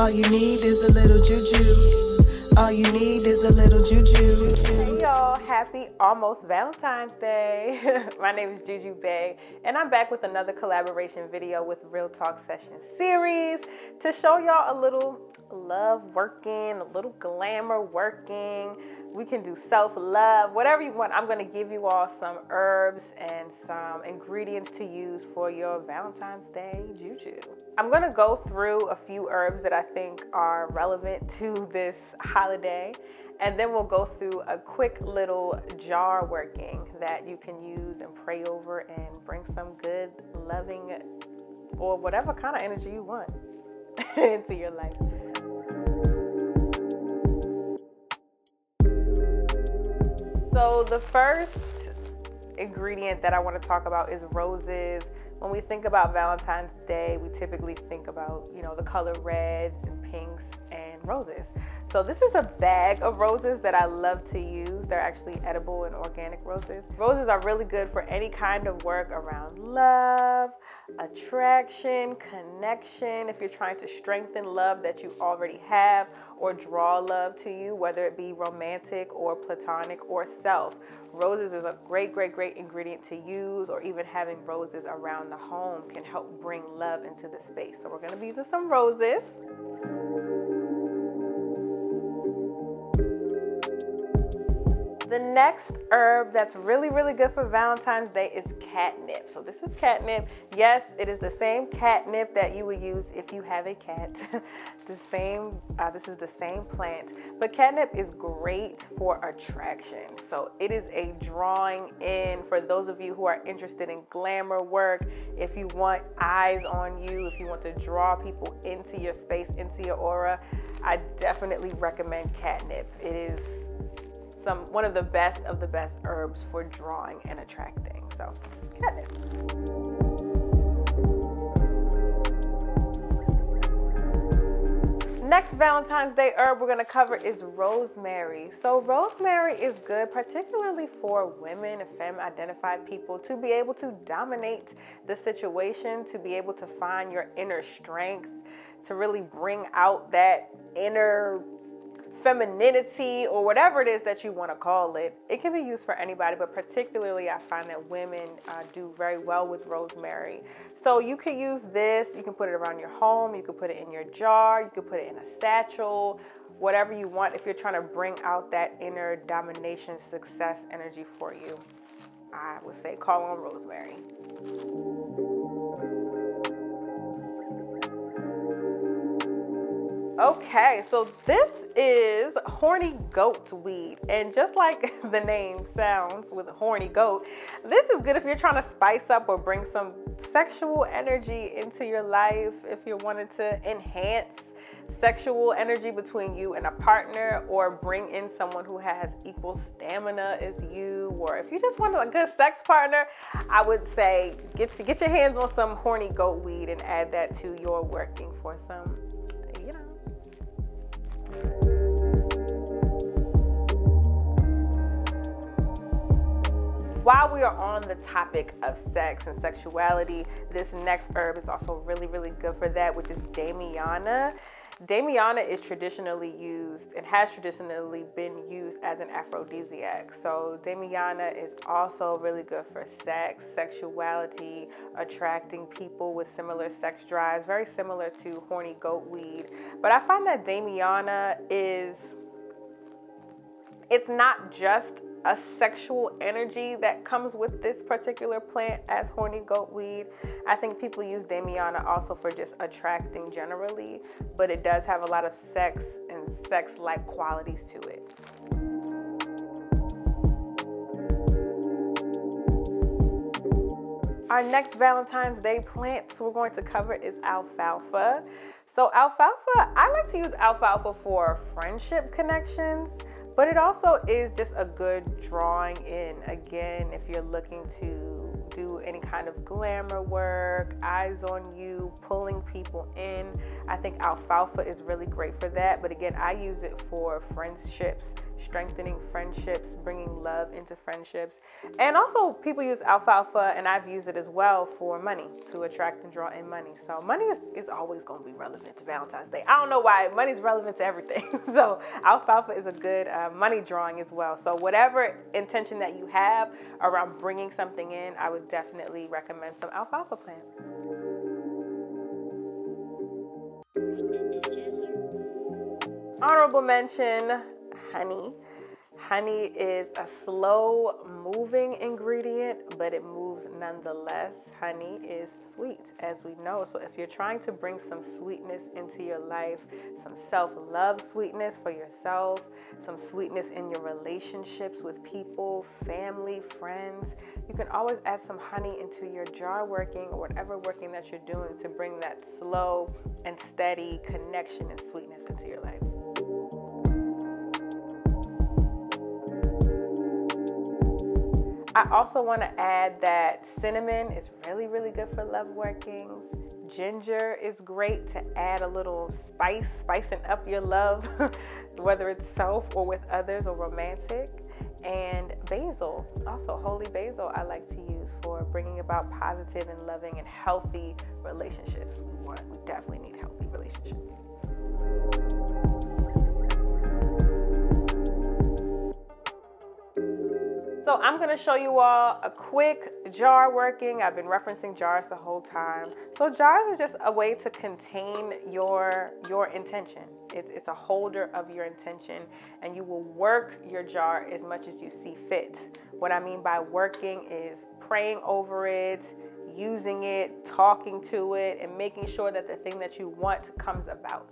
All you need is a little juju. All you need is a little juju. Hey y'all, happy almost Valentine's Day. My name is Juju Bae, and I'm back with another collaboration video with Real Talk Session series to show y'all a little love working, a little glamour working. We can do self love, whatever you want. I'm going to give you all some herbs and some ingredients to use for your Valentine's Day juju. I'm going to go through a few herbs that I think are relevant to this holiday. And then we'll go through a quick little jar working that you can use and pray over and bring some good, loving, or whatever kind of energy you want into your life. So, the first ingredient that I want to talk about is roses. When we think about Valentine's Day, we typically think about, you know, the color reds and pinks and roses. So this is a bag of roses that I love to use. They're actually edible and organic roses. Roses are really good for any kind of work around love, attraction, connection. If you're trying to strengthen love that you already have or draw love to you, whether it be romantic or platonic or self. Roses is a great, great, great ingredient to use, or even having roses around the home can help bring love into the space. So, we're gonna be using some roses. The next herb that's really, really good for Valentine's Day is catnip. So this is catnip. Yes, it is the same catnip that you would use if you have a cat. the same, uh, this is the same plant. But catnip is great for attraction. So it is a drawing in for those of you who are interested in glamour work. If you want eyes on you, if you want to draw people into your space, into your aura, I definitely recommend catnip. It is some one of the best of the best herbs for drawing and attracting. So, catnip. Next Valentine's Day herb we're to cover is rosemary. So, rosemary is good, particularly for women, and femme identified people, to be able to dominate the situation, to be able to find your inner strength, to really bring out that inner femininity or whatever it is that you want to call it. It can be used for anybody, but particularly I find that women uh, do very well with rosemary. So you could use this, you can put it around your home, you can put it in your jar, you can put it in a satchel, whatever you want if you're trying to bring out that inner domination success energy for you. I would say call on rosemary. Okay, so this is horny goat weed. And just like the name sounds with horny goat, this is good if you're trying to spice up or bring some sexual energy into your life, if you wanted to enhance sexual energy between you and a partner or bring in someone who has equal stamina as you or if you just want a good sex partner i would say get, get your hands on some horny goat weed and add that to your working for some while we are on the topic of sex and sexuality, this next herb is also really, really good for that, which is Damiana. Damiana is traditionally used and has traditionally been used as an aphrodisiac. So, Damiana is also really good for sex, sexuality, attracting people with similar sex drives, very similar to horny goat weed. But I find that Damiana is it's not just a sexual energy that comes with this particular plant as horny goat weed. I think people use Damiana also for just attracting generally, but it does have a lot of sex and sex like qualities to it. Our next Valentine's Day plants we're going to cover is alfalfa. So, alfalfa, I like to use alfalfa for friendship connections. But it also is just a good drawing in, again, if you're looking to do any kind of glamour work, eyes on you, pulling people in. I think alfalfa is really great for that. But again, I use it for friendships, strengthening friendships, bringing love into friendships. And also, people use alfalfa, and I've used it as well for money to attract and draw in money. So, money is, is always going to be relevant to Valentine's Day. I don't know why, money's relevant to everything. so, alfalfa is a good uh, money drawing as well. So, whatever intention that you have around bringing something in, I would definitely recommend some alfalfa plant. Honorable mention honey. Honey is a slow moving ingredient, but it moves nonetheless. Honey is sweet, as we know. So, if you're trying to bring some sweetness into your life, some self love sweetness for yourself, some sweetness in your relationships with people, family, friends, you can always add some honey into your jar working or whatever working that you're doing to bring that slow and steady connection and sweetness into your life. I also want to add that cinnamon is really, really good for love workings. Ginger is great to add a little spice, spicing up your love, whether it's self or with others or romantic. And basil, also holy basil, I like to use for bringing about positive and loving and healthy relationships. We, want, we definitely need healthy relationships. So I'm to show you all a quick jar working. I've been referencing jars the whole time. So jars is just a way to contain your your intention. It's, it's a holder of your intention and you will work your jar as much as you see fit. What I mean by working is praying over it, using it, talking to it, and making sure that the thing that you want comes about.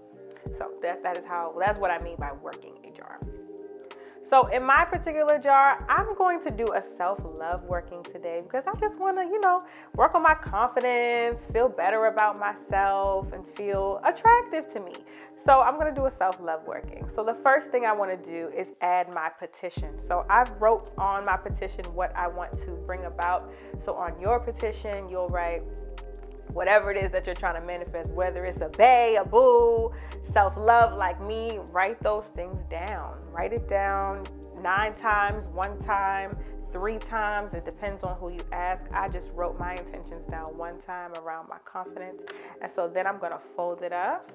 So that, that is how that's what I mean by working a jar. So in my particular jar, I'm going to do a self-love working today because I just want to, you know, work on my confidence, feel better about myself and feel attractive to me. So I'm going to do a self-love working. So the first thing I want to do is add my petition. So I've wrote on my petition what I want to bring about. So on your petition, you'll write whatever it is that you're trying to manifest, whether it's a bay, a boo, self love like me, write those things down. Write it down nine times, one time, three times. It depends on who you ask. I just wrote my intentions down one time around my confidence. And so then I'm going to fold it up.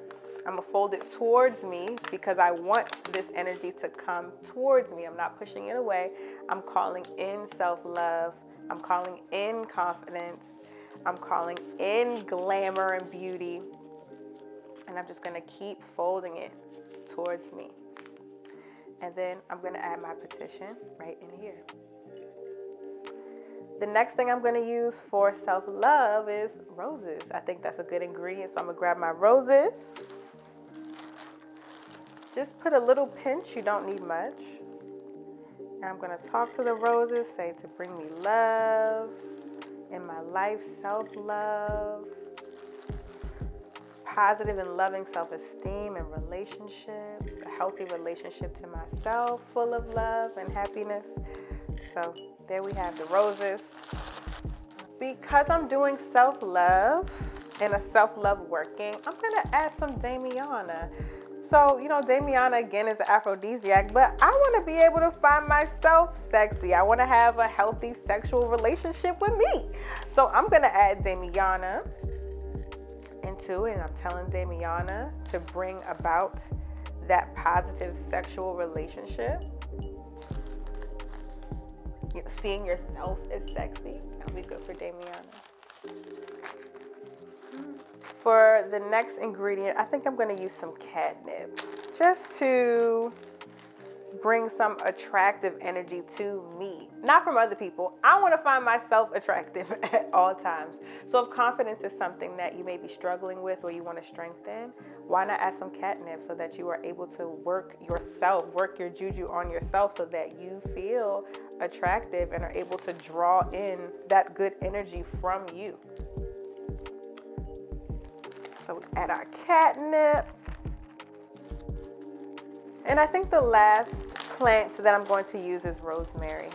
I'm going to fold it towards me because I want this energy to come towards me. I'm not pushing it away. I'm calling in self love. I'm calling in confidence. I'm calling in glamour and beauty. And I'm just going to keep folding it towards me. And then I'm going to add my petition right in here. The next thing I'm going to use for self love is roses. I think that's a good ingredient. So I'm going to grab my roses. Just put a little pinch, you don't need much. And I'm going to talk to the roses, say to bring me love in my life, self love, positive and loving self esteem and relationships, a healthy relationship to myself, full of love and happiness. So, there we have the roses. Because I'm doing self love and a self love working, I'm to add some Damiana. So, you know, Damiana again is an aphrodisiac, but I want to be able to find myself sexy. I want to have a healthy sexual relationship with me. So, I'm going to add Damiana into it, and I'm telling Damiana to bring about that positive sexual relationship. You know, seeing yourself as sexy, that'll be good for Damiana. For the next ingredient, I think I'm going to use some catnip just to bring some attractive energy to me, not from other people. I want to find myself attractive at all times. So, if confidence is something that you may be struggling with or you want to strengthen, why not add some catnip so that you are able to work yourself, work your juju on yourself so that you feel attractive and are able to draw in that good energy from you. So we add our catnip. And I think the last plant that I'm going to use is rosemary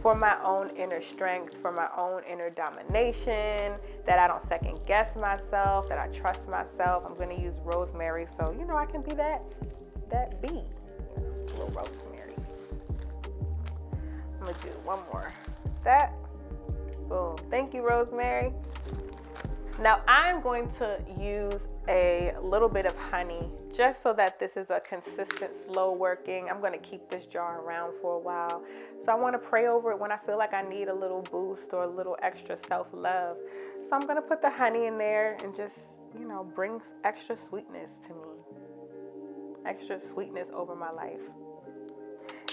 for my own inner strength, for my own inner domination, that I don't second guess myself, that I trust myself. I'm going to use rosemary so, you know, I can be that that bee. little rosemary. I'm to do one more. That. Boom. Thank you, rosemary. Now I'm going to use a little bit of honey just so that this is a consistent slow working. I'm going to keep this jar around for a while. So i want to pray over it when i feel like i need a little boost or a little extra self-love. So i'm going to put the honey in there and just you know bring extra sweetness to me. Extra sweetness over my life.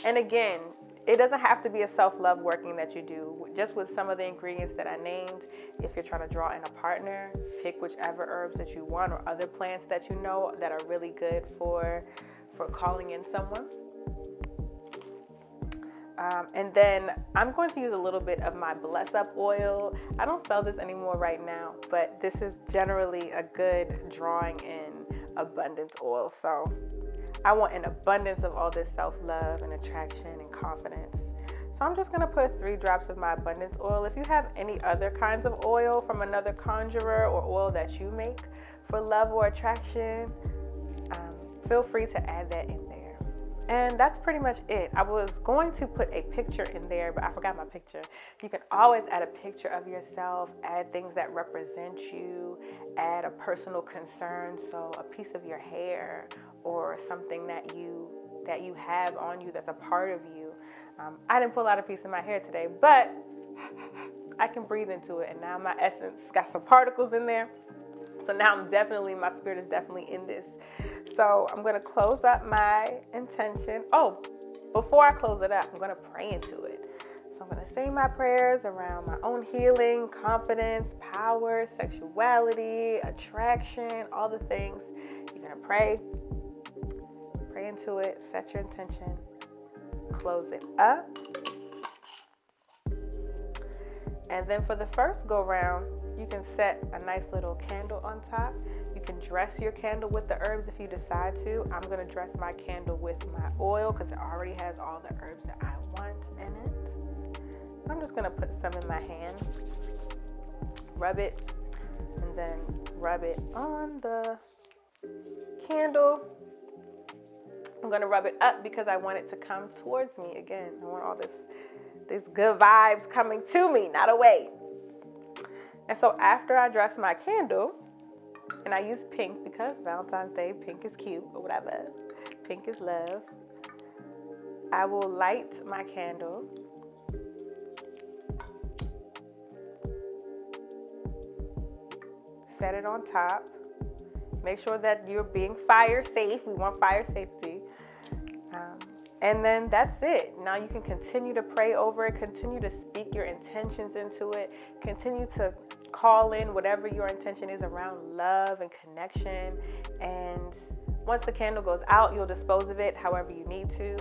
And again it doesn't have to be a self love working that you do. Just with some of the ingredients that I named, if you're trying to draw in a partner, pick whichever herbs that you want or other plants that you know that are really good for for calling in someone. Um, and then I'm going to use a little bit of my Bless Up oil. I don't sell this anymore right now, but this is generally a good drawing in abundance oil. So I want an abundance of all this self love and attraction and confidence. So I'm just gonna put three drops of my abundance oil. If you have any other kinds of oil from another conjurer or oil that you make for love or attraction, um, feel free to add that in there. And that's pretty much it. I was going to put a picture in there, but I forgot my picture. You can always add a picture of yourself, add things that represent you, add a personal concern, so a piece of your hair or something that you that you have on you that's a part of you. Um, I didn't pull out a piece of my hair today, but I can breathe into it, and now my essence got some particles in there. So now I'm definitely, my spirit is definitely in this. So I'm going to close up my intention. Oh, before I close it up, I'm going to pray into it. So I'm going to say my prayers around my own healing, confidence, power, sexuality, attraction, all the things. You're going to pray, pray into it, set your intention, close it up. And then for the first go round, you can set a nice little candle on top. You can dress your candle with the herbs if you decide to. I'm going to dress my candle with my oil because it already has all the herbs that I want in it. I'm just going to put some in my hand, rub it, and then rub it on the candle. I'm going to rub it up because I want it to come towards me again. I want all this these good vibes coming to me, not away. And so after I dress my candle, and I use pink because Valentine's Day, pink is cute or whatever. Pink is love. I will light my candle. Set it on top. Make sure that you're being fire safe. We want fire safety. And then that's it. Now you can continue to pray over it, continue to speak your intentions into it, continue to call in whatever your intention is around love and connection. And once the candle goes out, you'll dispose of it however you need to.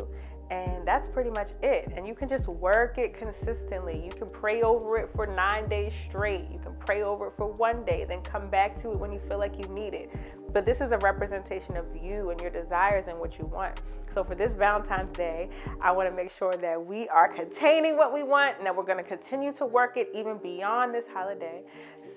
And that's pretty much it. And you can just work it consistently. You can pray over it for nine days straight. You can pray over it for one day, then come back to it when you feel like you need it. But this is a representation of you and your desires and what you want. So for this Valentine's Day, I want to make sure that we are containing what we want and that we're going to continue to work it even beyond this holiday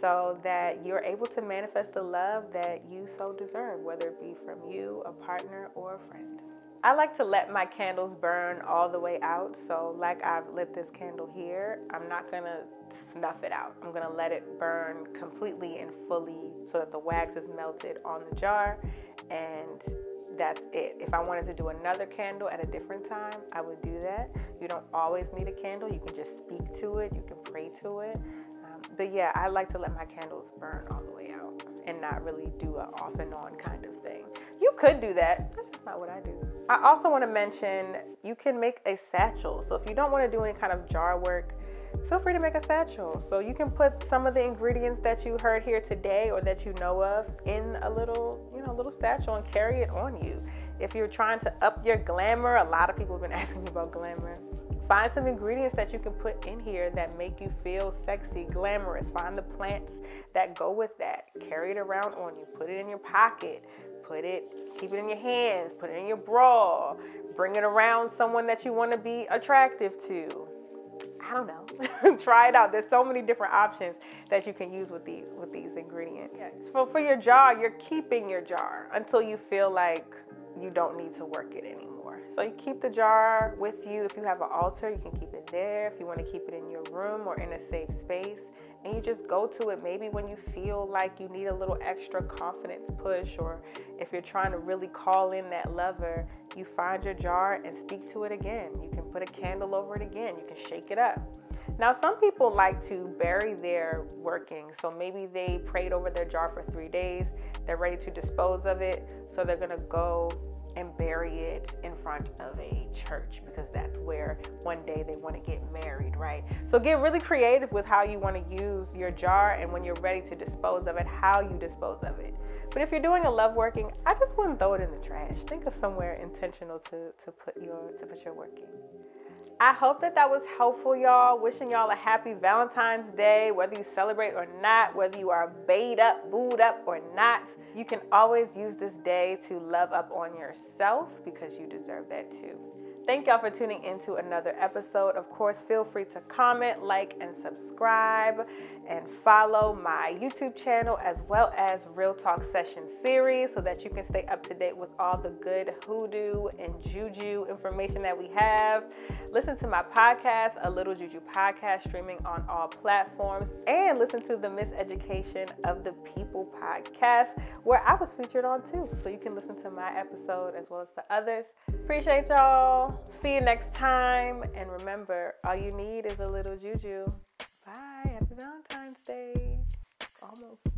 so that you're able to manifest the love that you so deserve, whether it be from you, a partner, or a friend. I like to let my candles burn all the way out. So, like I've lit this candle here, I'm not gonna snuff it out. I'm gonna let it burn completely and fully so that the wax is melted on the jar and that's it. If I wanted to do another candle at a different time, I would do that. You don't always need a candle, you can just speak to it, you can pray to it. Um, but yeah, I like to let my candles burn all the way out and not really do an off and on kind of thing. You could do that, that's just not what I do. I also want to mention you can make a satchel. So if you don't want to do any kind of jar work, feel free to make a satchel. So you can put some of the ingredients that you heard here today or that you know of in a little, you know, little satchel and carry it on you. If you're trying to up your glamour, a lot of people have been asking me about glamour. Find some ingredients that you can put in here that make you feel sexy, glamorous. Find the plants that go with that. Carry it around on you. Put it in your pocket put it, keep it in your hands, put it in your bra, bring it around someone that you want to be attractive to. I don't know. Try it out. There's so many different options that you can use with the with these ingredients. Yeah. So for your jar, you're keeping your jar until you feel like you don't need to work it anymore. So you keep the jar with you. If you have an altar, you can keep it there. If you want to keep it in your room or in a safe space, and you just go to it maybe when you feel like you need a little extra confidence push or if you're trying to really call in that lover you find your jar and speak to it again. You can put a candle over it again. You can shake it up. Now some people like to bury their working so maybe they prayed over their jar for three days. They're ready to dispose of it. So they're going to go and bury it in front of a church because that's where one day they want to get married, right? So get really creative with how you want to use your jar and when you're ready to dispose of it, how you dispose of it. But if you're doing a love working, I just wouldn't throw it in the trash. Think of somewhere intentional to, to put your to put your working. I hope that that was helpful, y'all. Wishing y'all a happy Valentine's Day, whether you celebrate or not, whether you are bait up, booed up or not. You can always use this day to love up on yourself because you deserve that too. Thank y'all for tuning into another episode. Of course, feel free to comment, like, and subscribe, and follow my YouTube channel as well as Real Talk Session series so that you can stay up to date with all the good hoodoo and juju information that we have. Listen to my podcast, A Little Juju Podcast, streaming on all platforms, and listen to the Miseducation of the People podcast, where I was featured on too. So you can listen to my episode as well as the others. Appreciate y'all. See you next time. And remember, all you need is a little juju. Bye. Happy Valentine's Day. Almost.